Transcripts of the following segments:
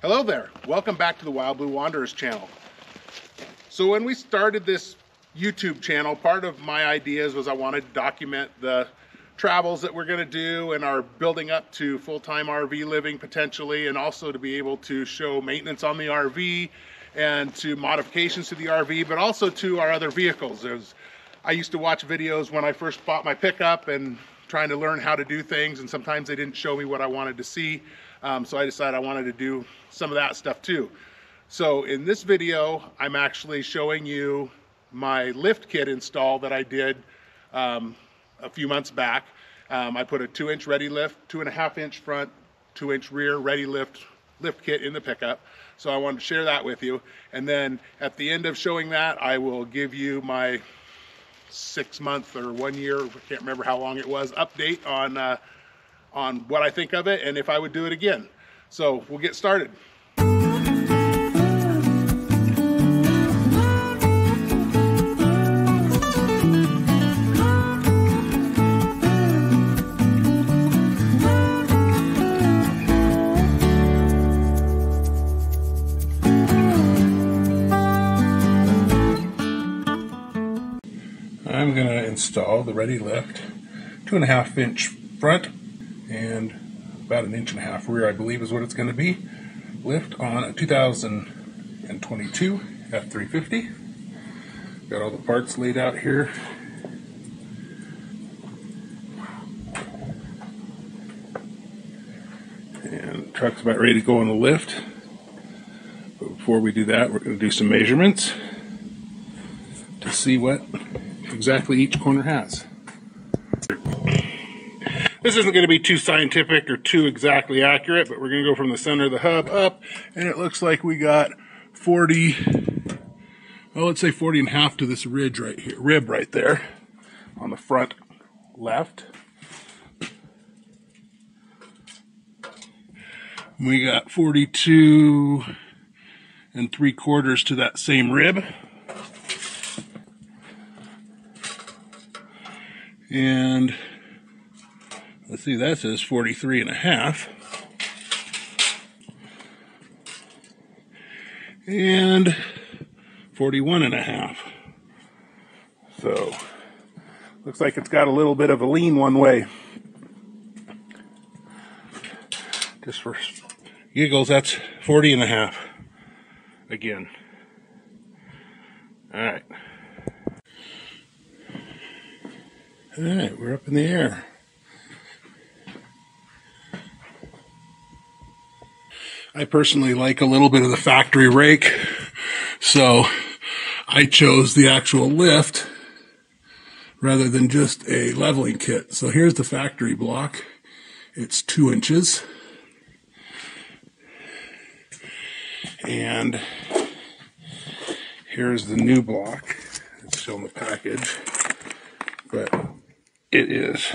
Hello there. Welcome back to the Wild Blue Wanderers channel. So when we started this YouTube channel, part of my ideas was I wanted to document the travels that we're going to do and are building up to full-time RV living potentially and also to be able to show maintenance on the RV and to modifications to the RV but also to our other vehicles. There's, I used to watch videos when I first bought my pickup and trying to learn how to do things and sometimes they didn't show me what I wanted to see. Um, so I decided I wanted to do some of that stuff too. So in this video, I'm actually showing you my lift kit install that I did um, a few months back. Um, I put a two inch ReadyLift, two and a half inch front, two inch rear ReadyLift lift kit in the pickup. So I wanted to share that with you. And then at the end of showing that, I will give you my six month or one year, I can't remember how long it was, update on uh, on what I think of it and if I would do it again. So we'll get started. I'm going to install the ReadyLift two and a half inch front and about an inch and a half rear, I believe is what it's going to be. Lift on a 2022 F350. Got all the parts laid out here. And truck's about ready to go on the lift. But before we do that, we're going to do some measurements to see what exactly each corner has. This isn't going to be too scientific or too exactly accurate, but we're going to go from the center of the hub up, and it looks like we got 40, well, let's say 40 and a half to this ridge right here, rib right there on the front left. We got 42 and three quarters to that same rib. And let's see, that says 43 and a half. And 41 and a half. So, looks like it's got a little bit of a lean one way. Just for giggles, that's 40 and a half. Again. All right. All right, we're up in the air. I personally like a little bit of the factory rake, so I chose the actual lift rather than just a leveling kit. So here's the factory block. It's two inches. And here's the new block. It's still in the package, but it is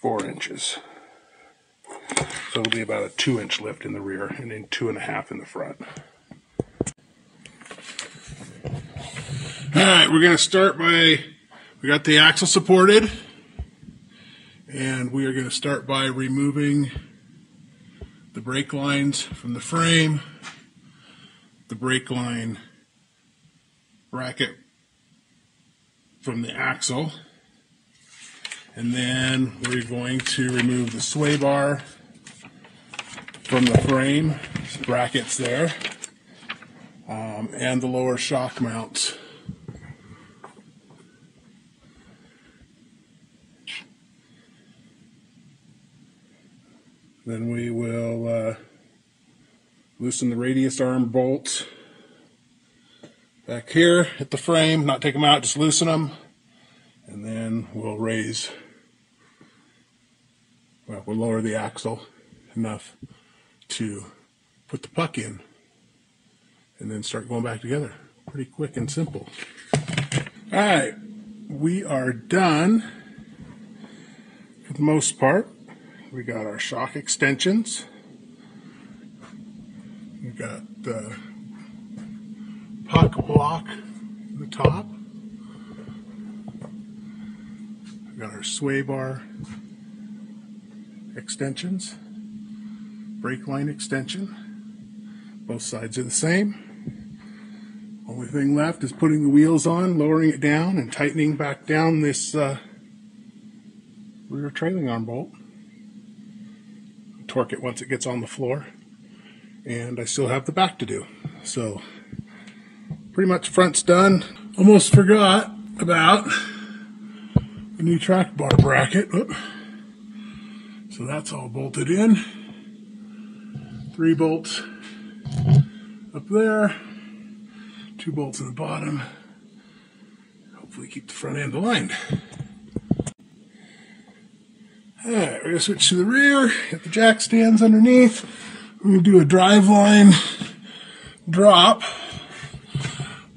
four inches. So it'll be about a two inch lift in the rear and then two and a half in the front. All right, we're going to start by, we got the axle supported and we are going to start by removing the brake lines from the frame, the brake line bracket from the axle. And then we're going to remove the sway bar from the frame, brackets there, um, and the lower shock mounts. Then we will uh, loosen the radius arm bolts back here at the frame, not take them out, just loosen them and then we'll raise, well, we'll lower the axle enough to put the puck in and then start going back together. Pretty quick and simple. All right, we are done for the most part. We got our shock extensions. We got the puck block in the top. Got our sway bar extensions, brake line extension. Both sides are the same. Only thing left is putting the wheels on, lowering it down, and tightening back down this uh, rear trailing arm bolt. Torque it once it gets on the floor. And I still have the back to do. So, pretty much front's done. Almost forgot about the new track bar bracket. So that's all bolted in. Three bolts up there, two bolts in the bottom. Hopefully keep the front end aligned. Alright, we're gonna switch to the rear, get the jack stands underneath. We're gonna do a drive line drop.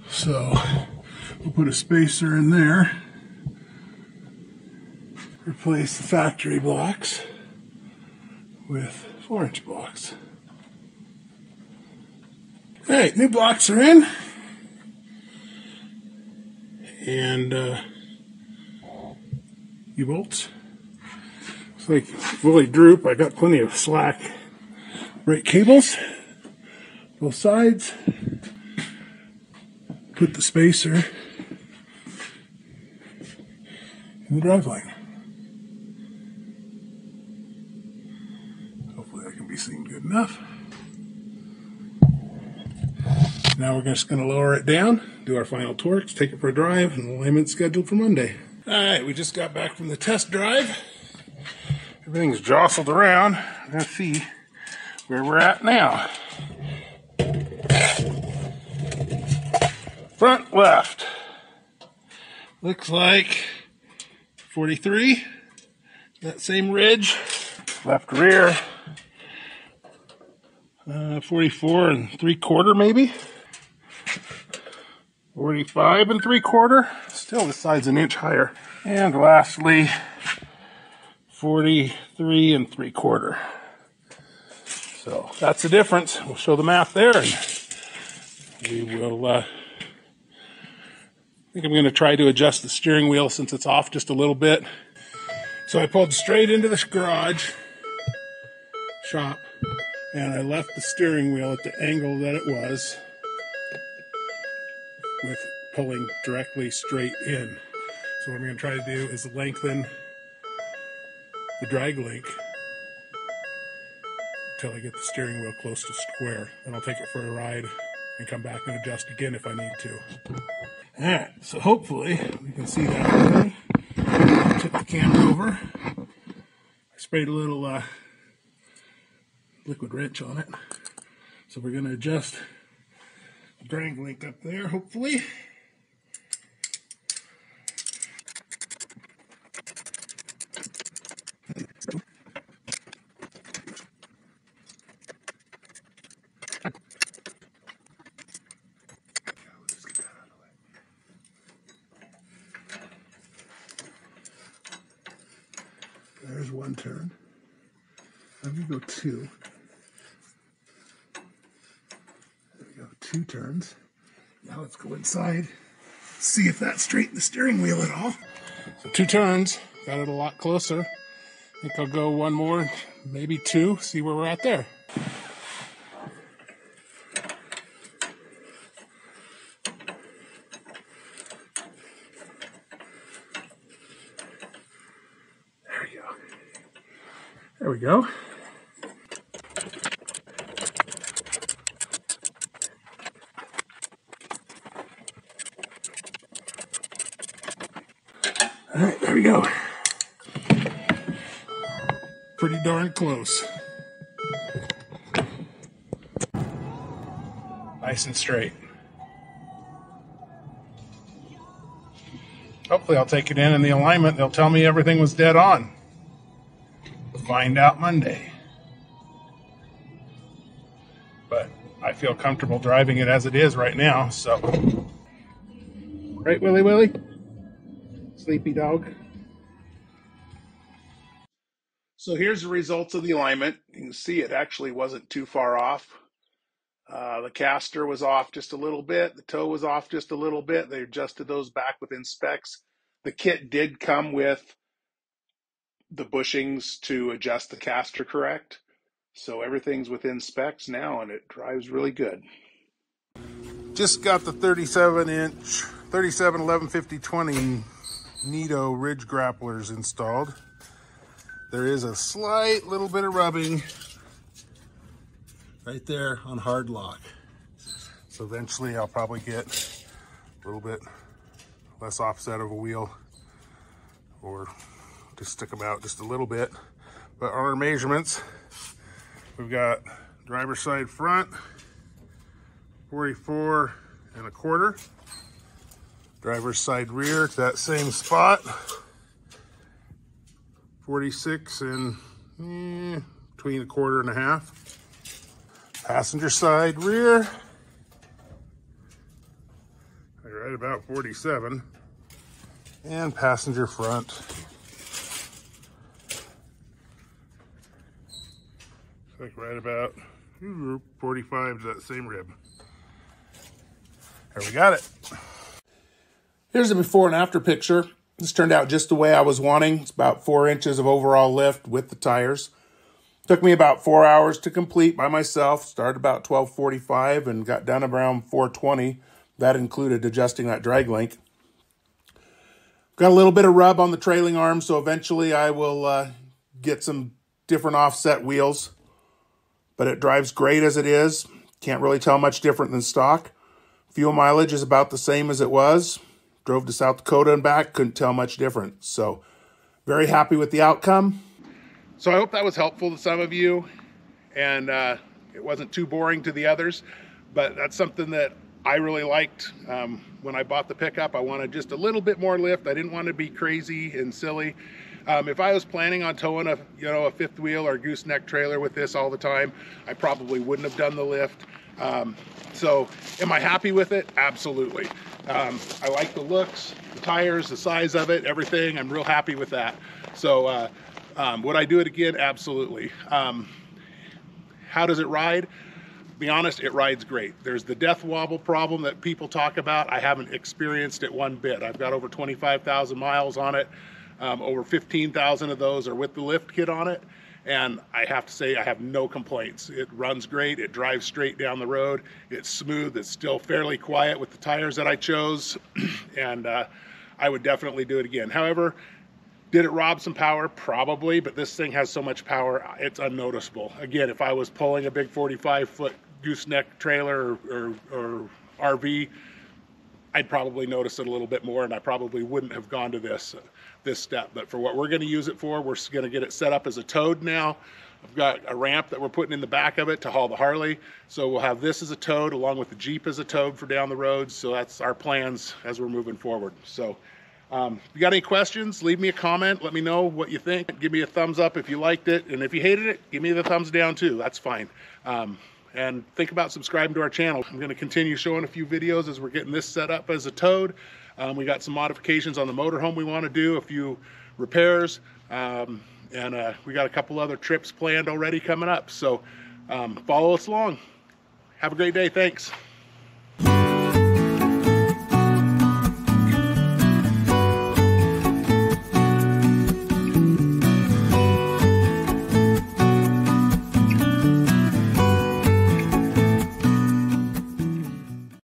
So we'll put a spacer in there. Replace the factory blocks with four inch blocks. All right, new blocks are in. And uh, U-bolts. It's like really droop. I got plenty of slack brake cables, both sides. Put the spacer in the driveline. Seen good enough. Now we're just going to lower it down, do our final torques, take it for a drive, and alignment scheduled for Monday. All right, we just got back from the test drive. Everything's jostled around. Let's see where we're at now. Front left. Looks like 43. That same ridge. Left rear. Uh, 44 and three quarter maybe. 45 and three quarter. Still the side's an inch higher. And lastly, 43 and three quarter. So that's the difference. We'll show the math there and we will, uh, I think I'm going to try to adjust the steering wheel since it's off just a little bit. So I pulled straight into this garage shop and I left the steering wheel at the angle that it was with pulling directly straight in. So what I'm going to try to do is lengthen the drag link until I get the steering wheel close to square. Then I'll take it for a ride and come back and adjust again if I need to. Alright, so hopefully you can see that okay. Tip the camera over. I sprayed a little uh, liquid wrench on it. So we're going to adjust the drag link up there, hopefully. There's one turn. Let me go two. There we go, two turns. Now let's go inside, see if that straightened the steering wheel at all. So two turns, got it a lot closer. I think I'll go one more, maybe two, see where we're at there. There we go. There we go. All right, there we go. Pretty darn close. Nice and straight. Hopefully, I'll take it in and the alignment. They'll tell me everything was dead on. Find out Monday. But I feel comfortable driving it as it is right now, so. Right, Willy Willy? Sleepy dog. So here's the results of the alignment. You can see it actually wasn't too far off. Uh, the caster was off just a little bit. The toe was off just a little bit. They adjusted those back within specs. The kit did come with the bushings to adjust the caster correct. So everything's within specs now and it drives really good. Just got the 37 inch, 37 11 50 20 Nitto Ridge grapplers installed. There is a slight little bit of rubbing right there on hard lock. So eventually I'll probably get a little bit less offset of a wheel or just stick them out just a little bit. But on our measurements, we've got driver side front, 44 and a quarter. Driver's side rear to that same spot, 46 and eh, between a quarter and a half. Passenger side rear, right about 47. And passenger front. Like right about 45 to that same rib. There we got it. Here's a before and after picture. This turned out just the way I was wanting. It's about four inches of overall lift with the tires. Took me about four hours to complete by myself. Started about 1245 and got done around 420. That included adjusting that drag link. Got a little bit of rub on the trailing arm, so eventually I will uh, get some different offset wheels. But it drives great as it is. Can't really tell much different than stock. Fuel mileage is about the same as it was. Drove to South Dakota and back, couldn't tell much difference. So very happy with the outcome. So I hope that was helpful to some of you and uh, it wasn't too boring to the others, but that's something that I really liked um, when I bought the pickup. I wanted just a little bit more lift. I didn't want to be crazy and silly. Um, if I was planning on towing a you know a fifth wheel or gooseneck trailer with this all the time, I probably wouldn't have done the lift. Um, so, am I happy with it? Absolutely. Um, I like the looks, the tires, the size of it, everything. I'm real happy with that. So, uh, um, would I do it again? Absolutely. Um, how does it ride? be honest, it rides great. There's the death wobble problem that people talk about. I haven't experienced it one bit. I've got over 25,000 miles on it. Um, over 15,000 of those are with the lift kit on it. And I have to say, I have no complaints. It runs great. It drives straight down the road. It's smooth. It's still fairly quiet with the tires that I chose. and uh, I would definitely do it again. However, did it rob some power? Probably, but this thing has so much power, it's unnoticeable. Again, if I was pulling a big 45 foot gooseneck trailer or, or, or RV, I'd probably notice it a little bit more and I probably wouldn't have gone to this, this step. But for what we're gonna use it for, we're gonna get it set up as a toad now. I've got a ramp that we're putting in the back of it to haul the Harley. So we'll have this as a toad along with the Jeep as a toad for down the road. So that's our plans as we're moving forward. So um, if you got any questions, leave me a comment. Let me know what you think. Give me a thumbs up if you liked it. And if you hated it, give me the thumbs down too. That's fine. Um, and think about subscribing to our channel. I'm going to continue showing a few videos as we're getting this set up as a Toad. Um, we got some modifications on the motorhome we want to do, a few repairs, um, and uh, we got a couple other trips planned already coming up. So um, follow us along. Have a great day. Thanks.